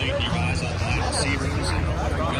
you guys keep your eyes on wide receivers.